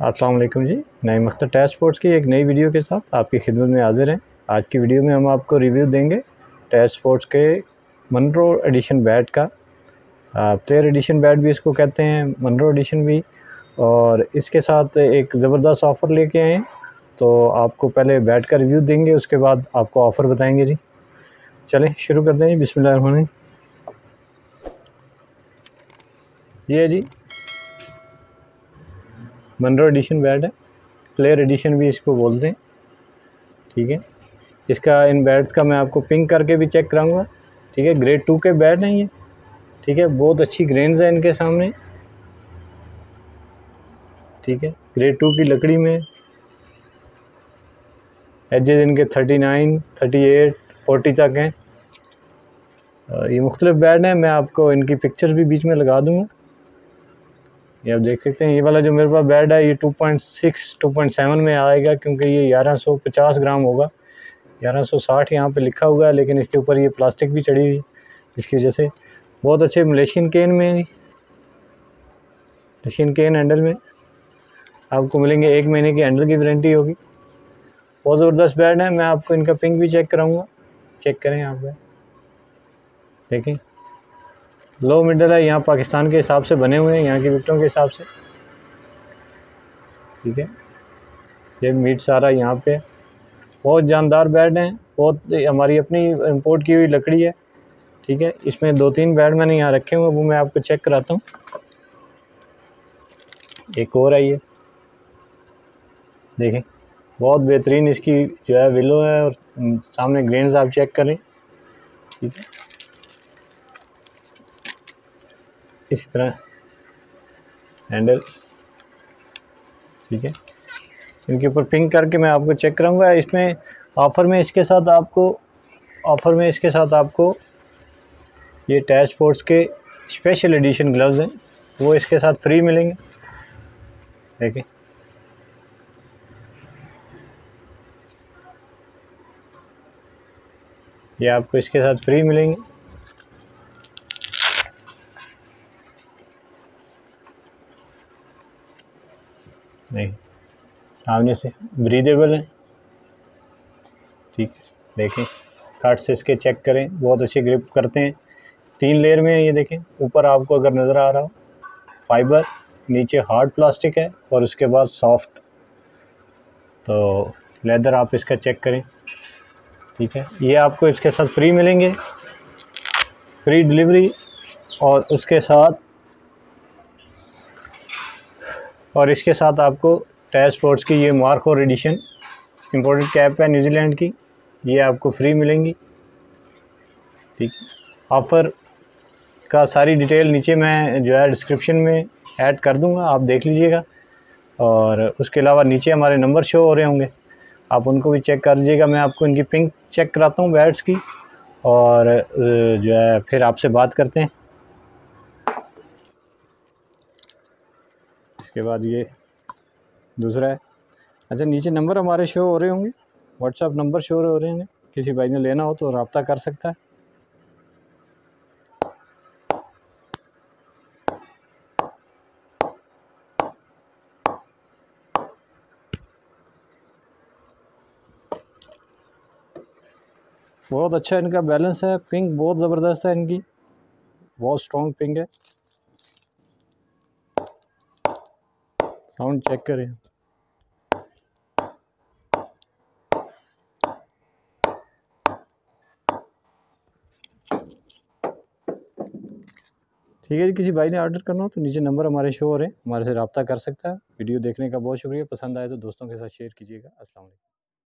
वालेकुम जी। नई मख्तर टैच स्पोर्ट्स की एक नई वीडियो के साथ आपकी खिदमत में हाजिर हैं। आज की वीडियो में हम आपको रिव्यू देंगे टैच स्पोर्ट्स के मनरो एडिशन बैट का। प्लेयर एडिशन बैट भी इसको कहते हैं मनरो एडिशन भी। और इसके साथ एक ज़बरदस्त ऑफ़र लेके आए हैं। तो आपको पहले बैट का रिव्यू देंगे, उसके बाद आपको ऑफ़र बताएँगे जी। चलें, शुरू कर दें जी। बिस्मिल्लाह ये जी मनरो एडिशन बैट है। प्लेयर एडिशन भी इसको बोलते हैं। ठीक है। इसका इन बैट्स का मैं आपको पिंक करके भी चेक कराऊँगा। ठीक है। ग्रेड टू के बैट हैं ये। ठीक है। बहुत अच्छी ग्रेन्स है इनके सामने। ठीक है। ग्रेड टू की लकड़ी में। एजेज इनके thirty nine thirty eight forty तक हैं। ये मुख्तलिफ़ बैट हैं। मैं आपको इनकी पिक्चर्स भी बीच में लगा दूँगा। ये आप देख सकते हैं, ये वाला जो मेरे पास बेड है, ये 2.6 2.7 में आएगा क्योंकि ये 1150 ग्राम होगा। 1160 यहाँ पे लिखा हुआ है, लेकिन इसके ऊपर ये प्लास्टिक भी चढ़ी हुई इसकी वजह से। बहुत अच्छे मलेशियन केन में मलेशियन केन हैंडल में। आपको मिलेंगे एक महीने की हैंडल की वारंटी होगी। बहुत ज़बरदस्त बैड है, मैं आपको इनका पिंक भी चेक कराऊँगा। चेक करें आप पर देखें। लो मिडल है, यहाँ पाकिस्तान के हिसाब से बने हुए हैं, यहाँ की विकटों के हिसाब से। ठीक है? ये मीट सारा यहाँ पे बहुत जानदार बेड हैं, बहुत हमारी अपनी इंपोर्ट की हुई लकड़ी है। ठीक है? इसमें दो तीन बेड मैंने यहाँ रखे हुए वो मैं आपको चेक कराता हूँ। एक और है ये। देखें, बहुत बेहतरीन इसकी जो है, विलो है और सामने ग्रेन्स आप चेक करें। ठीक है? इस तरह हैंडल, ठीक है? इनके ऊपर पिंक करके मैं आपको चेक कराऊँगा। इसमें ऑफ़र में इसके साथ आपको, ऑफ़र में इसके साथ आपको ये टैच स्पोर्ट्स के स्पेशल एडिशन ग्लव्स हैं। वो इसके साथ फ्री मिलेंगे। देखें ये आपको इसके साथ फ्री मिलेंगे। नहीं। सामने से ब्रीदेबल है। ठीक है, देखें। काट से इसके चेक करें, बहुत अच्छी ग्रिप करते हैं। तीन लेयर में है ये देखें। ऊपर आपको अगर नज़र आ रहा हो फाइबर नीचे हार्ड प्लास्टिक है और उसके बाद सॉफ्ट तो लेदर आप इसका चेक करें। ठीक है, ये आपको इसके साथ फ्री मिलेंगे। फ्री डिलीवरी और उसके साथ और इसके साथ आपको टायर स्पोर्ट्स की ये मार्क और एडिशन इम्पोर्टेड कैप है न्यूजीलैंड की, ये आपको फ्री मिलेंगी। ठीक ऑफ़र का सारी डिटेल नीचे मैं जो है डिस्क्रिप्शन में ऐड कर दूँगा, आप देख लीजिएगा। और उसके अलावा नीचे हमारे नंबर शो हो रहे होंगे। आप उनको भी चेक कर लीजिएगा, मैं आपको इनकी पिंक चेक कराता हूँ बैट्स की। और जो है, फिर आपसे बात करते हैं। इसके बाद ये दूसरा है। अच्छा नीचे नंबर हमारे शो हो रहे होंगे। व्हाट्सअप नंबर शो हो रहे होंगे किसी भाई ने लेना हो तो रबता कर सकता है। बहुत अच्छा इनका बैलेंस है। पिंक बहुत ज़बरदस्त है इनकी। बहुत स्ट्रॉन्ग पिंक है। साउंड चेक करें। ठीक है जी, किसी भाई ने ऑर्डर करना हो तो नीचे नंबर हमारे शो हो रहे हैं। हमारे से रबता कर सकता है। वीडियो देखने का बहुत शुक्रिया। पसंद आए तो दोस्तों के साथ शेयर कीजिएगा। वालेकुम